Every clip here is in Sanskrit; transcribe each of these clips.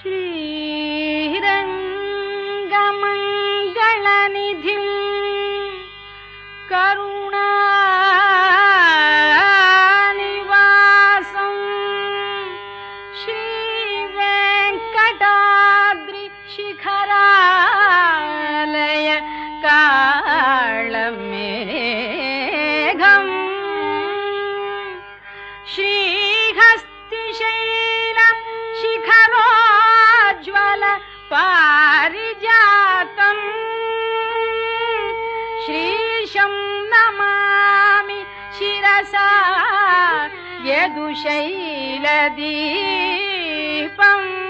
श्रीरङ्गमङ्गलनिधिम् करुणानिवासम् श्रीवेङ्कटाद्रिशिखरालय कालमे पारिजातम्। श्रीशं नमामि शिरसा यदुशैलदीपम्।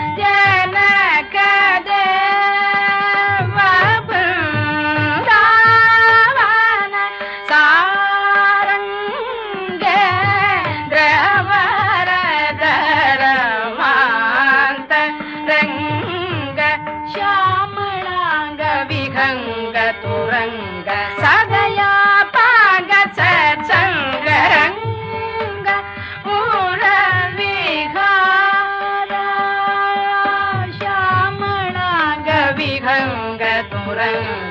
嗯。